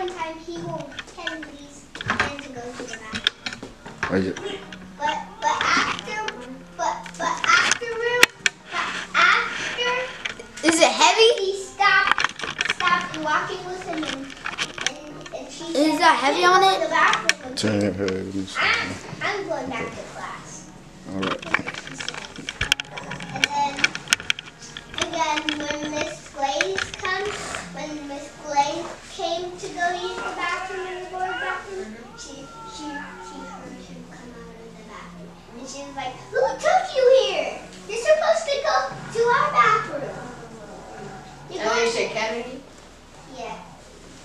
one time he won't Kennedy's hands and go to the bathroom. Are you, But but after but but after but after Is it heavy? he stopped stopped walking with him and and, and she Is said, that heavy on it?" the bathroom?" turn it head. let me see. I'm, I'm going back to class. All right. And then, and then when Miss Glaze comes, when Miss Glaze came to go use the bathroom in the boys' bathroom, she, she, she heard him come out of the bathroom. And she was like, who took you here? You're supposed to go to our bathroom. You're And then going you say Kennedy? yeah.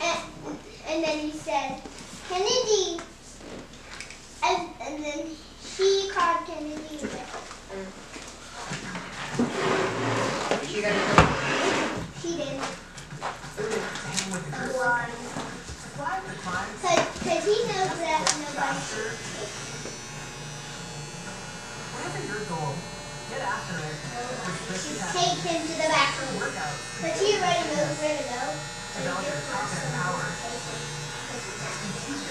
And, and then he said, Kennedy. And, and then he called Kennedy. Is she gonna? She did. Because uh, he knows that nobody should Whatever your goal, get after it. should take him to the bathroom. Workout. Because he already knows where to go. So Develop your just wants confident to power. take him. Teach your legs. He does that. Faster.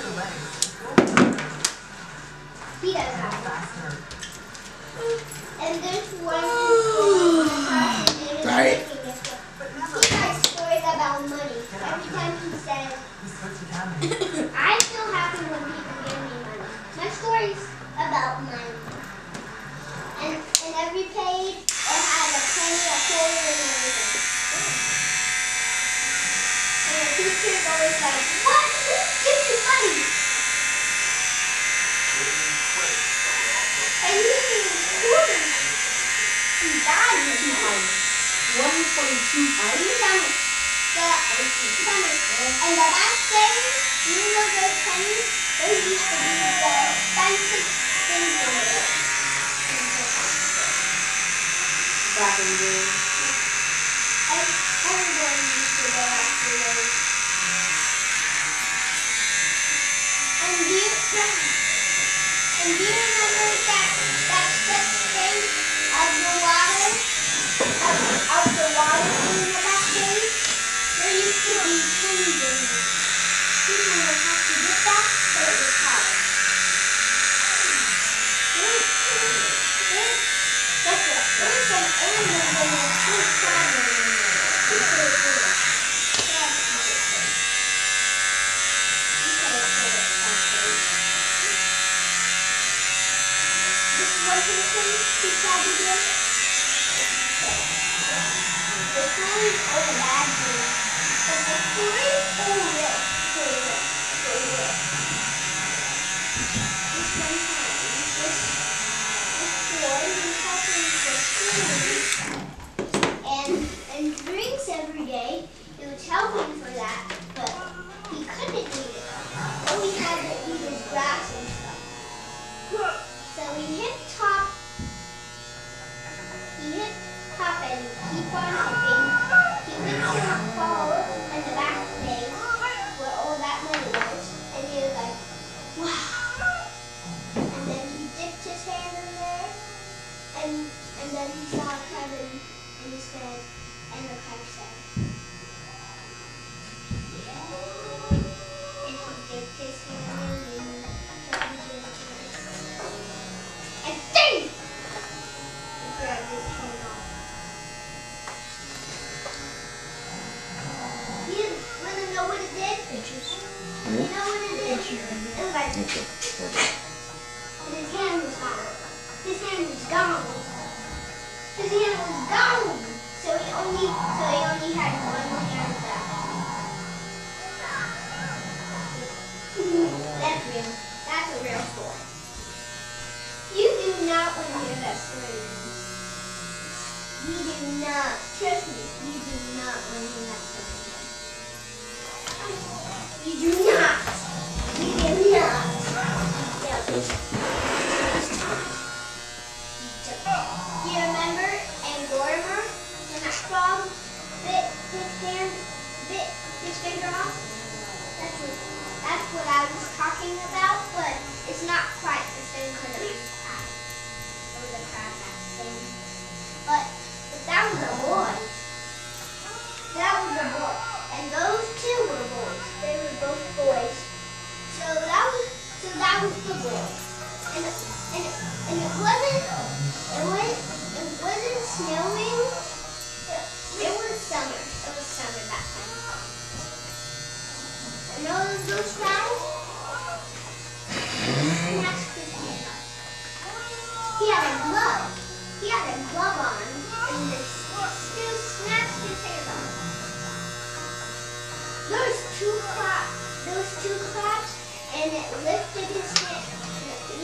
And there's one Right. making this one. He writes stories about money. Every time he says, East Coast Academy. Happy when people give me money. My story's about money. And, and every page, it has a penny, a quarter, and everything. And the teacher's always like, what? Give me money. And he means quarters. He died with money. One point two And. The, found it. And the last thing, you know those pennies? Those used to be the day. Ev- Everyone used to go after. And you, and you remember that, that step thing of the water? Of, of the water in the back cave? There used to be trees in it. People would have to get that, but it was hard. There's, there's, guess what? There's some animals in there too, traveling in there. People would do it. They have to do it. You could have put it back there. This one person who tried to do it. The stories are the bad news, but the stories are real. For real. For real. This one time, this, this boy was helping the school and and drinks every day. It was helping for that, but he couldn't eat it. So he had to eat his grass and stuff. So he hit top. He hit top and keep on hipping. He went to a hole in the back that story. You do not. Trust me. You do not want to hear. You do not. You do not. You remember Angormer when that frog bit his hand, bit his finger off? That's what, that's what I was talking about, but it's not That was a boy. And those two were boys. They were both boys. Lifted his hand,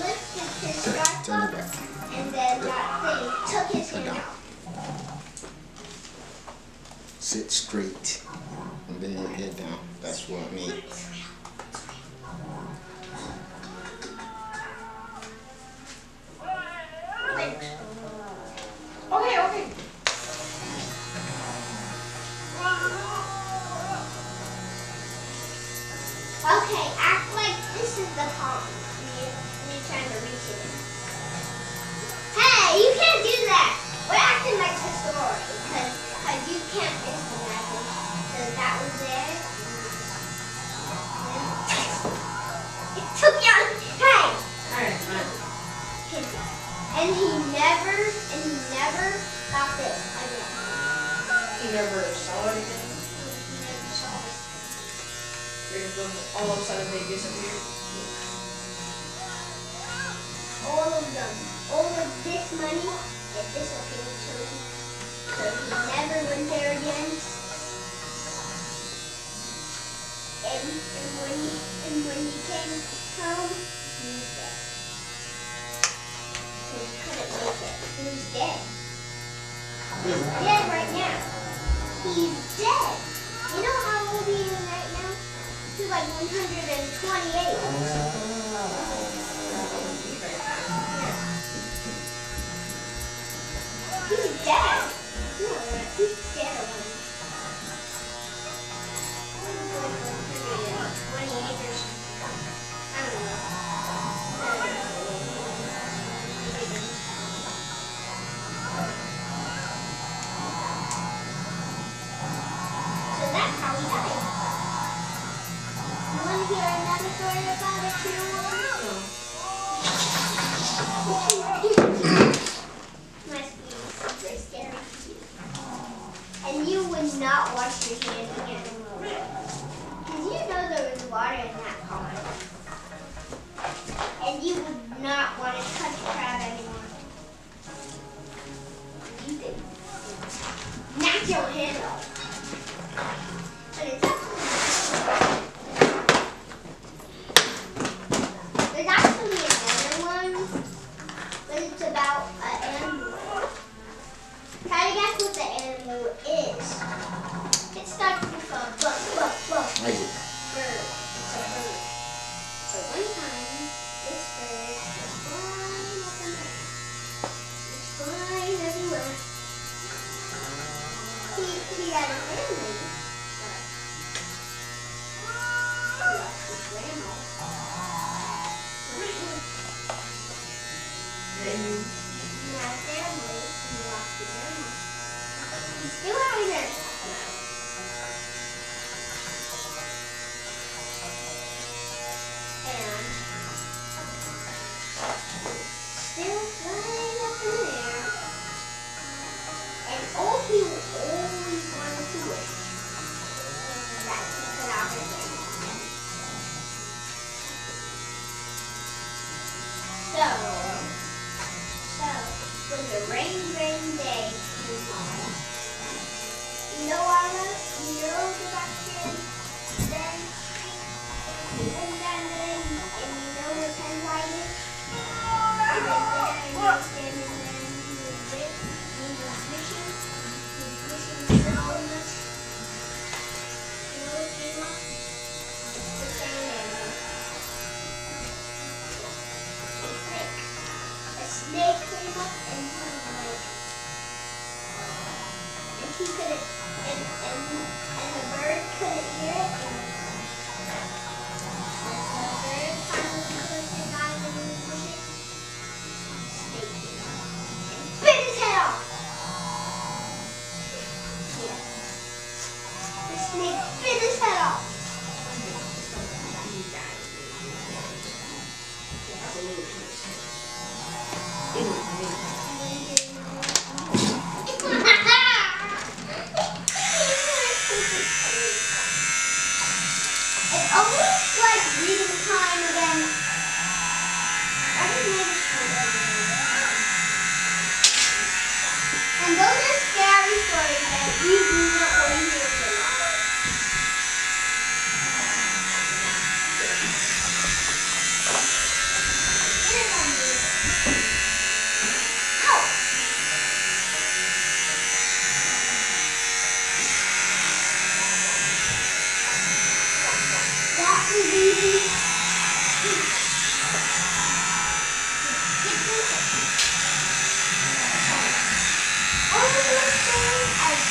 lifted his scarf up, and then that thing took his hand off. Sit straight and bend your head down. That's what I mean. It. Took you on. Alright, and he never, and he never got this again. He never saw it again. All of a sudden they disappeared. All of them, all of this money, it disappeared too. So he never went there again. And, and when he and when he came home, he was dead. He couldn't make it. He was dead. He's dead right now. He's dead. You know how old he is right now? He's like 128. He's dead. Story about a true woman? He couldn't, and, and, and the bird couldn't hear it. And the bird finally closed his eyes and was and bit his head off. Yeah. The snake bit his head off. he died.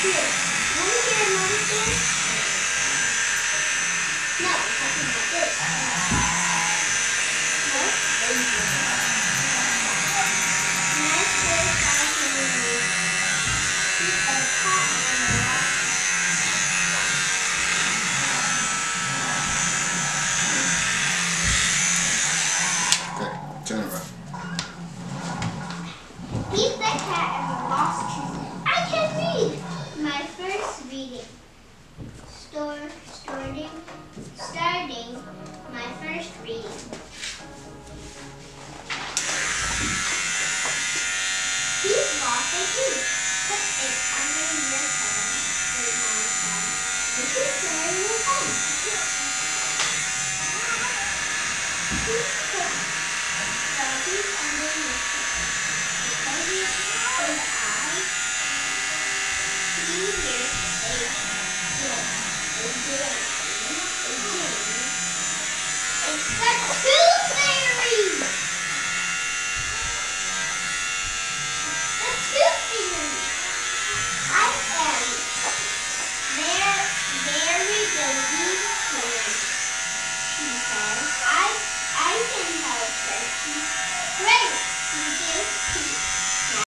Things are cute. Want to